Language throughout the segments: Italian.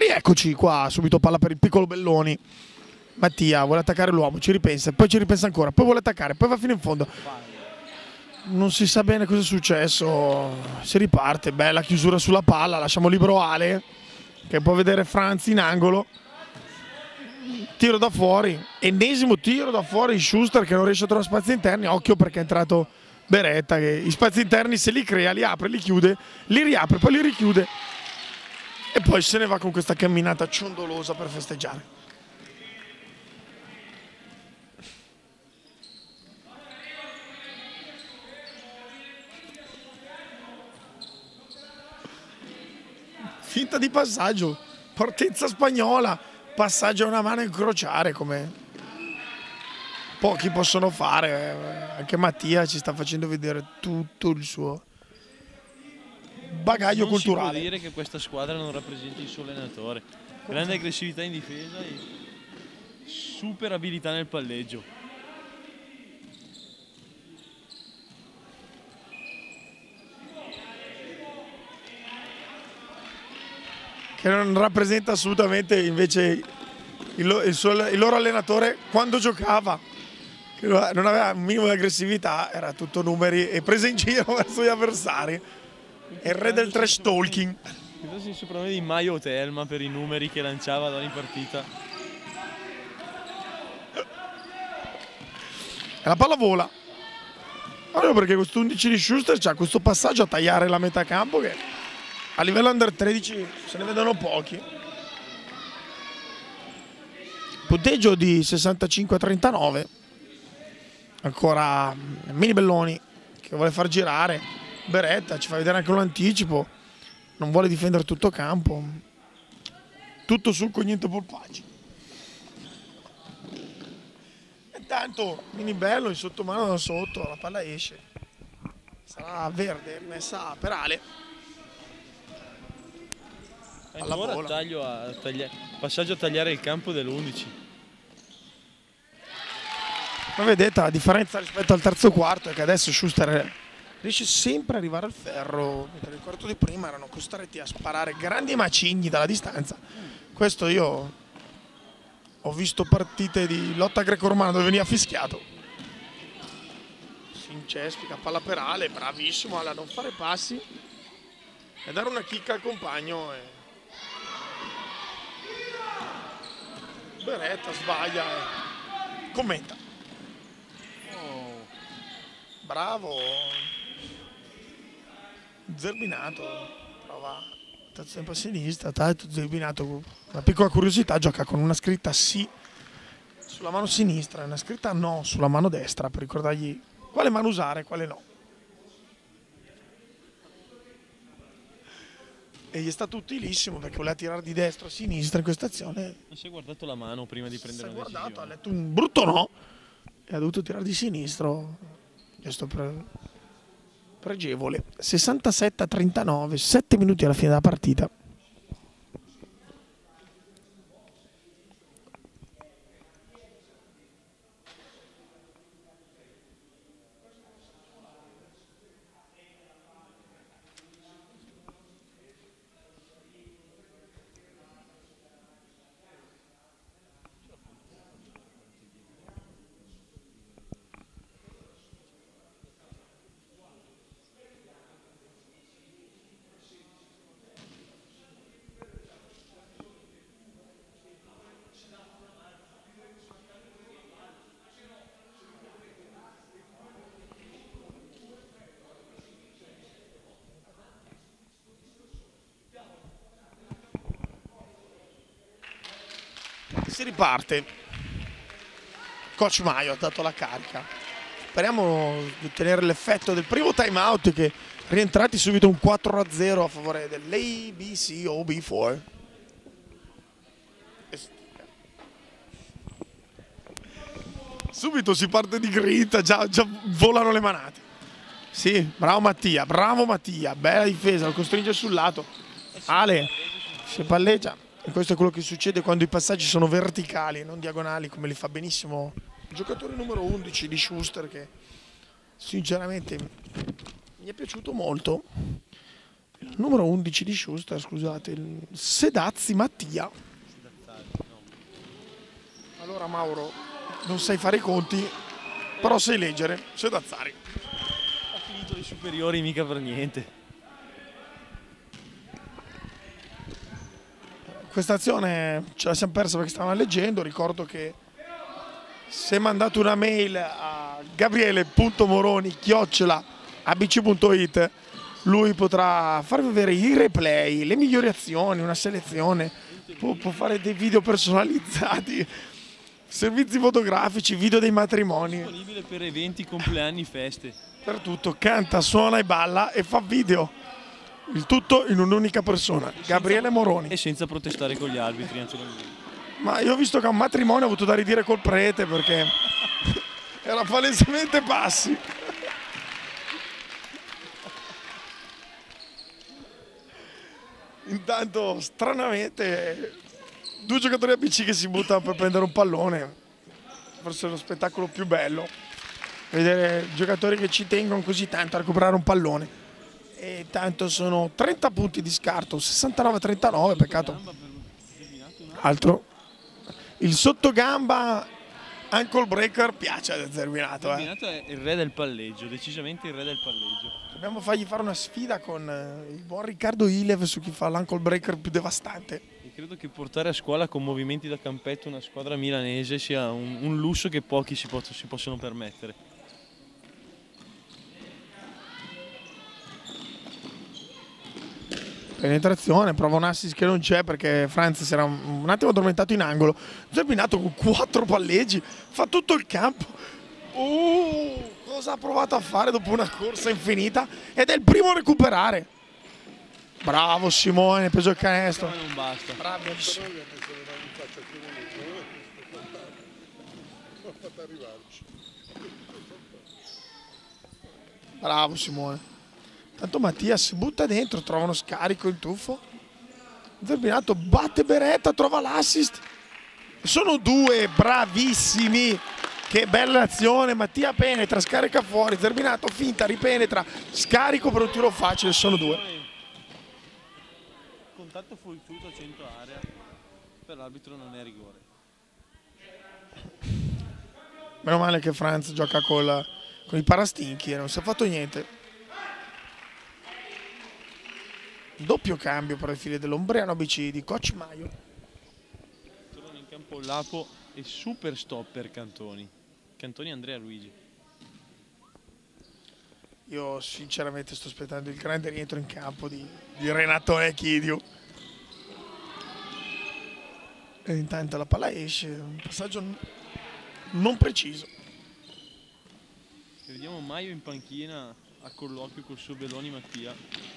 rieccoci qua, subito palla per il piccolo Belloni. Mattia vuole attaccare l'uomo, ci ripensa, poi ci ripensa ancora, poi vuole attaccare, poi va fino in fondo. Non si sa bene cosa è successo, si riparte, bella chiusura sulla palla, lasciamo libero Ale che può vedere Franzi in angolo. Tiro da fuori, ennesimo tiro da fuori, Schuster che non riesce a trovare spazi interni, occhio perché è entrato Beretta che i spazi interni se li crea, li apre, li chiude, li riapre, poi li richiude e poi se ne va con questa camminata ciondolosa per festeggiare. Finta di passaggio, partenza spagnola, passaggio a una mano incrociare come pochi possono fare. Anche Mattia ci sta facendo vedere tutto il suo bagaglio non culturale. Si può dire che questa squadra non rappresenti il suo allenatore. Grande aggressività in difesa e super abilità nel palleggio. Che non rappresenta assolutamente invece il, il suo- il loro allenatore quando giocava. Non aveva un minimo di aggressività, era tutto numeri e prese in giro verso gli avversari. È il re del trash talking. Questo si soprannome di Maio Telma per i numeri che lanciava ad ogni partita. E la palla vola. Proprio perché questo 11 di Schuster c'ha questo passaggio a tagliare la metà campo che a livello under 13 se ne vedono pochi. Punteggio di 65 a 39. Ancora Mini Belloni che vuole far girare. Beretta ci fa vedere anche un anticipo. Non vuole difendere tutto campo. Tutto sul niente polpacci. Intanto Mini Bello in sottomano da sotto, la palla esce. Sarà verde, rimessa per Ale. Alla Ancora taglio a taglia- passaggio a tagliare il campo dell'11. Ma vedete la differenza rispetto al terzo quarto è che adesso Schuster riesce sempre ad arrivare al ferro, mentre nel quarto di prima erano costretti a sparare grandi macigni dalla distanza. Questo io ho visto partite di lotta greco-romana dove veniva fischiato. Si incespica, palla per Ale, bravissimo Ale a non fare passi e dare una chicca al compagno. E... Beretta sbaglia e commenta. Bravo. Zerbinato. Prova sempre a sinistra. Tanto Zerbinato. Una piccola curiosità, gioca con una scritta sì sulla mano sinistra e una scritta no sulla mano destra per ricordargli quale mano usare e quale no. E gli è stato utilissimo perché voleva tirare di destra a sinistra in questa azione. Non si è guardato la mano prima di Si prendere è una guardato, ha decisione. letto un brutto no e ha dovuto tirare di sinistro. Gesto pre- pregevole. 67 a 39, 7 minuti alla fine della partita. Si riparte. Coach Maio ha dato la carica. Speriamo di ottenere l'effetto del primo time out che rientrati subito un 4 a 0 a favore dell'ABCOB4. Subito si parte di grinta, già, già volano le manate. Sì, bravo Mattia, bravo Mattia, bella difesa, lo costringe sul lato. Ale si palleggia e questo è quello che succede quando i passaggi sono verticali e non diagonali, come li fa benissimo il giocatore numero 11 di Schuster che sinceramente mi è piaciuto molto. il numero 11 di Schuster, scusate, il Sedazzi Mattia. Allora Mauro, non sai fare i conti, però sai leggere, Sedazzari. Ha finito le superiori mica per niente. Questa azione ce la siamo persa perché stavamo leggendo, ricordo che se mandate una mail a gabriele.moroni chiocciola abc.it lui potrà farvi vedere i replay, le migliori azioni, una selezione, può, può fare dei video personalizzati, servizi fotografici, video dei matrimoni, Disponibile per eventi, compleanni, feste. per tutto, canta, suona e balla e fa video. Il tutto in un'unica persona, Gabriele Moroni. E senza protestare con gli arbitri, Ma io ho visto che a un matrimonio ho avuto da ridire col prete perché era palesemente passi. Intanto, stranamente, due giocatori ABC che si buttano per prendere un pallone. Forse è lo spettacolo più bello. Vedere giocatori che ci tengono così tanto a recuperare un pallone. E tanto sono 30 punti di scarto, 69-39, peccato. Altro. Il sottogamba ankle breaker piace a Zerminato. Eh. È il re del palleggio, decisamente il re del palleggio. Dobbiamo fargli fare una sfida con eh, il buon Riccardo Ilev su chi fa l'ankle breaker più devastante. E credo che portare a scuola con movimenti da campetto una squadra milanese sia un, un lusso che pochi si, po- si possono permettere. Penetrazione, prova un assist che non c'è perché Franz si era un, un attimo addormentato in angolo. Zerbinato con quattro palleggi, fa tutto il campo. Uh, cosa ha provato a fare dopo una corsa infinita? Ed è il primo a recuperare. Bravo Simone, preso il canestro. Non basta. Bravissimo. Bravo Simone. Tanto Mattia si butta dentro, trova uno scarico in tuffo. Zerbinato batte Beretta, trova l'assist. Sono due bravissimi. Che bella azione. Mattia penetra, scarica fuori. Zerbinato finta, ripenetra. Scarico per un tiro facile. Sono due. Contatto fortuito a 100 area, per l'arbitro non è rigore. Meno male che Franz gioca col- con i parastinchi e non si è fatto niente. Doppio cambio per il file dell'Ombriano ABC di Coach Maio. Tornano in campo Lapo e super stopper Cantoni. Cantoni Andrea Luigi. Io sinceramente sto aspettando il grande rientro in campo di, di Renato Echidio. E intanto la palla esce, un passaggio non preciso. Vediamo Maio in panchina a colloquio col suo Belloni Mattia.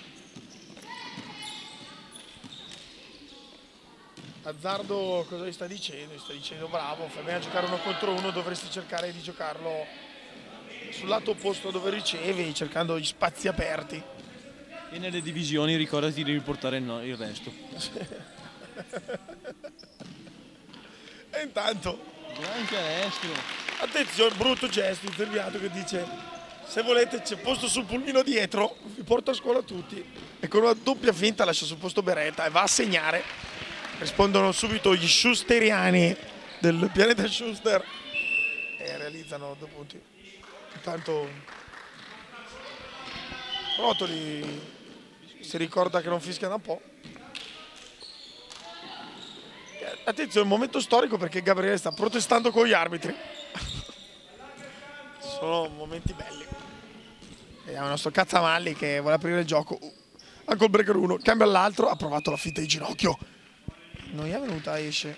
Azzardo cosa gli sta dicendo? Gli sta dicendo bravo, fai bene a giocare uno contro uno, dovresti cercare di giocarlo sul lato opposto dove ricevi, cercando gli spazi aperti. E nelle divisioni ricordati di riportare il, resto. E intanto, Gran canestro. attenzione, brutto gesto di Zerviato che dice se volete c'è posto sul pulmino dietro, vi porto a scuola tutti. E con una doppia finta lascia sul posto Beretta e va a segnare. Rispondono subito gli Schusteriani del pianeta Schuster e realizzano due punti. Intanto Rotoli si ricorda che non fischia da un po'. Eh, Attenzione, è un momento storico perché Gabriele sta protestando con gli arbitri. Sono momenti belli. Vediamo il nostro Cazzamalli che vuole aprire il gioco. Uh, il breaker 1, cambia all'altro, ha provato la finta di ginocchio. Non gli è venuta, esce.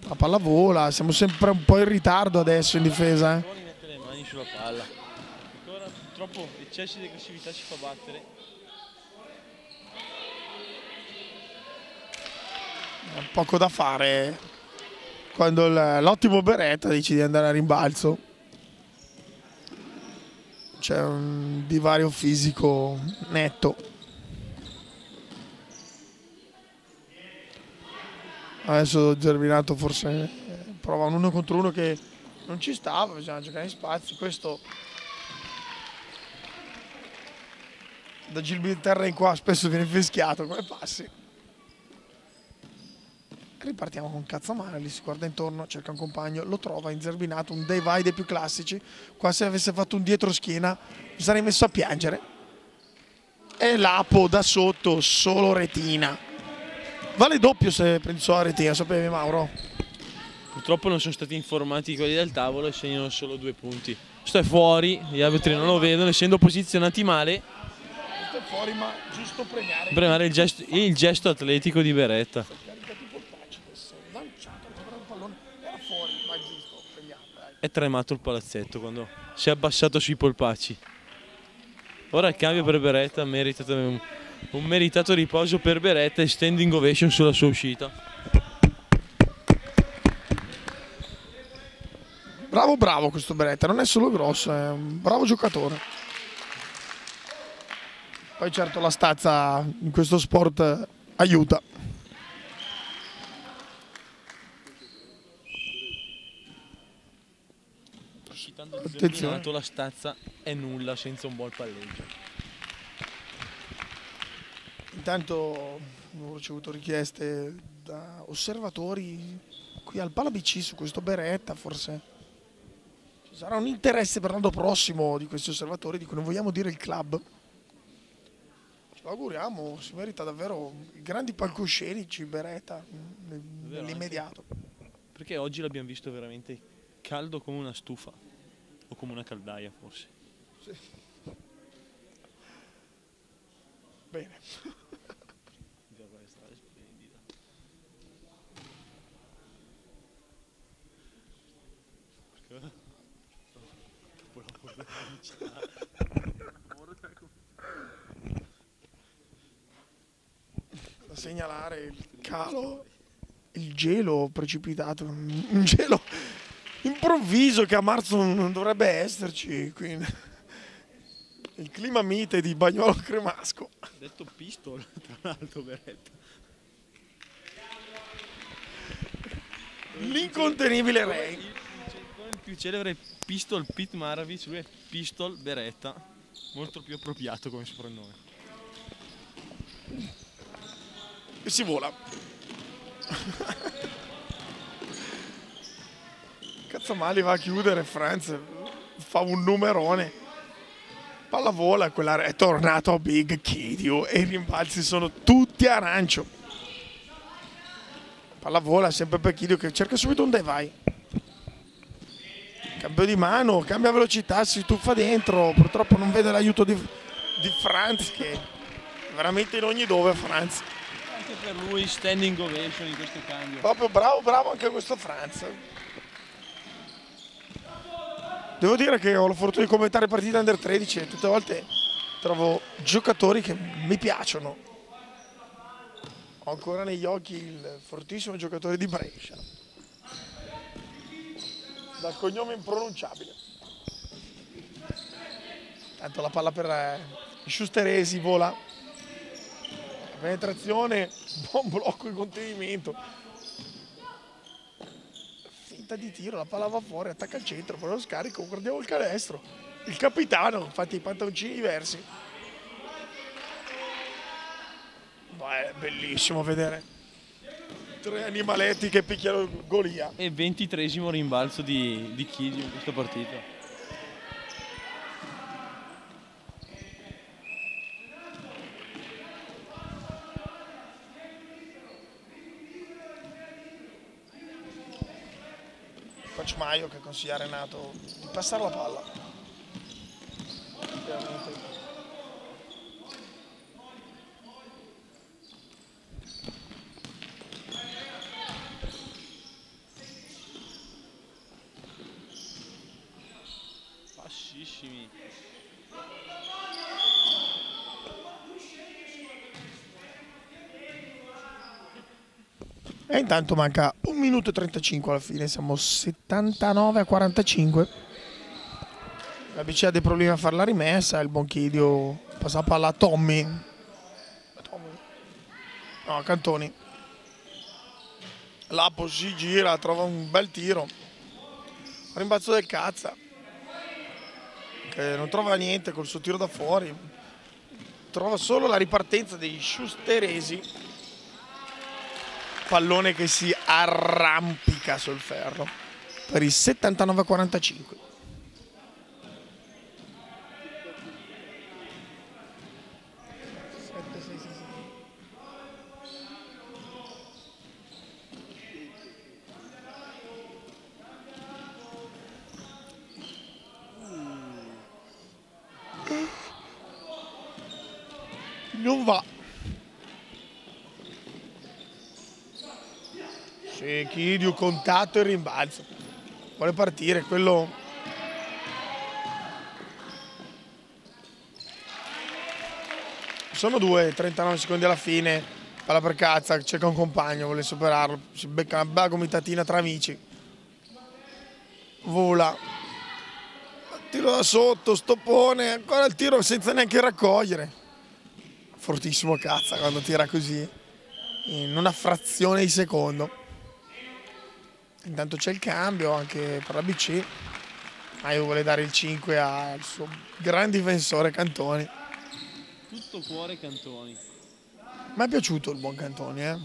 La palla vola, siamo sempre un po' in ritardo adesso in difesa. Eh. Toni mette le mani sulla palla. Ancora purtroppo eccessi di aggressività ci fa battere. poco da fare quando l'ottimo Beretta decide di andare a rimbalzo. C'è un divario fisico netto. Adesso Germinato forse eh, prova un uno contro uno che non ci stava, bisogna giocare in spazi. Questo da Gibilterra in qua spesso viene fischiato come passi. Ripartiamo con Cazzamare, lì si guarda intorno, cerca un compagno, lo trova in Zerbinato, un dei vai dei più classici. Qua se avesse fatto un dietro schiena mi sarei messo a piangere. E Lapo da sotto, solo retina. Vale doppio se prendi solo la retina, sapevi Mauro? Purtroppo non sono stati informati quelli del tavolo e segnano solo due punti. Questo è fuori, gli arbitri non lo vedono, essendo posizionati male, Questo è fuori ma giusto premiare. premiare il gesto, il gesto atletico di Beretta. È tremato il palazzetto quando si è abbassato sui polpacci. Ora il cambio per Beretta, meritato un, meritato riposo per Beretta e standing ovation sulla sua uscita. Bravo, bravo questo Beretta, non è solo grosso, è un bravo giocatore. Poi certo la stazza in questo sport aiuta. Citando Attenzione. Zerbinato, la stazza è nulla senza un buon palleggio. Intanto ho ricevuto richieste da osservatori qui al Pala BC su questo Beretta, forse ci sarà un interesse per l'anno prossimo di questi osservatori, di cui non vogliamo dire il club. Ce lo auguriamo, si merita davvero grandi palcoscenici Beretta nel- nell'immediato. Perché oggi l'abbiamo visto veramente caldo come una stufa. O come una caldaia forse. Bene. Da segnalare il calo, il gelo precipitato, un gelo improvviso che a marzo non dovrebbe esserci. Quindi. Il clima mite di Bagnolo Cremasco. Detto pistol, tra l'altro Beretta. L'incontenibile Ray. Il, il più celebre pistol Pete Maravich, lui è pistol Beretta. Molto più appropriato come soprannome. E si vola. Cazzamali va a chiudere, Franz fa un numerone. Palla vola, quella è tornato a Big Kidio e i rimbalzi sono tutti arancio. Palla vola sempre per Kidio che cerca subito un dai vai. Cambio di mano, cambia velocità, si tuffa dentro. Purtroppo non vede l'aiuto di, di Franz che è veramente in ogni dove Franz. Anche per lui standing ovation in questo cambio. Proprio bravo, bravo anche questo Franz. Devo dire che ho la fortuna di commentare partite under 13 e tutte le volte trovo giocatori che mi piacciono. Ho ancora negli occhi il fortissimo giocatore di Brescia. Dal cognome impronunciabile. Tanto la palla per eh, Schusteresi vola. Penetrazione, buon blocco di contenimento finta di tiro, la palla va fuori, attacca al centro, poi lo scarico, guardiamo il canestro. Il capitano, infatti i pantaloncini diversi. È bellissimo vedere tre animaletti che picchiano Golia. E 23 rimbalzo di, di Kidio in questa partita. Coach Maio che consiglia a Renato di passare la palla. Veramente. Bassissimi. E intanto manca minuto e 35 alla fine, siamo 79 a 45. La BC ha dei problemi a fare la rimessa, il Bonchidio passa la palla a Tommy. No, a Cantoni. Lapo si gira, trova un bel tiro. Rimbalzo del cazza. Che non trova niente col suo tiro da fuori. Trova solo la ripartenza dei Schusteresi. Pallone che si arrampica sul ferro per il 79-45. non va. Sì, Chidio, contatto e rimbalzo. Vuole partire, quello... Sono due, 39 secondi alla fine, palla per cazza, cerca un compagno, vuole superarlo, si becca una bella gomitatina tra amici. Vola. Tiro da sotto, stoppone, ancora il tiro senza neanche raccogliere fortissimo cazzo quando tira così in una frazione di secondo intanto c'è il cambio anche per la BC Maio vuole dare il 5 al suo gran difensore Cantoni tutto cuore Cantoni mi è piaciuto il buon Cantoni eh?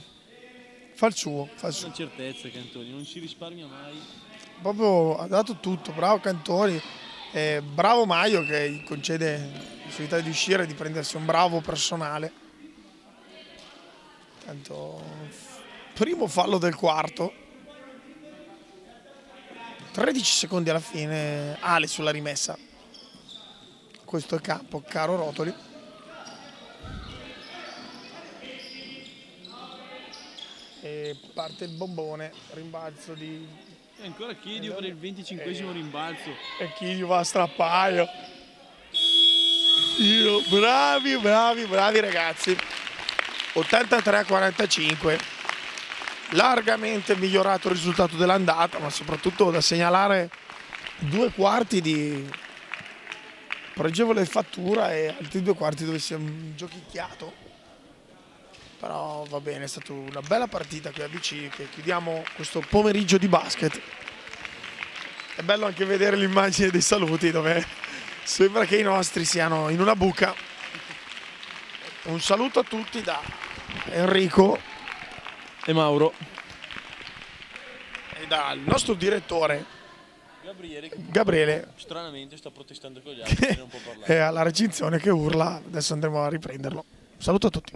fa il suo fa il suo una certezza Cantoni non ci risparmia mai proprio ha dato tutto bravo Cantoni eh, bravo Maio che gli concede la possibilità di uscire e di prendersi un bravo personale. Tanto, primo fallo del quarto. 13 secondi alla fine, Ale sulla rimessa. Questo è campo, caro Rotoli. E parte il bombone, rimbalzo di e ancora Chidio per il 25 eh, rimbalzo. E Chidio va a strappaio. Bravi, bravi, bravi ragazzi. 83-45. Largamente migliorato il risultato dell'andata, ma soprattutto da segnalare due quarti di pregevole fattura e altri due quarti dove si è giochicchiato. Però va bene, è stata una bella partita qui a BC che chiudiamo questo pomeriggio di basket. È bello anche vedere l'immagine dei saluti dove sembra che i nostri siano in una buca. Un saluto a tutti da Enrico e Mauro e dal nostro direttore Gabriele, Gabriele stranamente sta protestando con gli altri, non può parlare. È alla recinzione che urla, adesso andremo a riprenderlo. Saluto a tutti.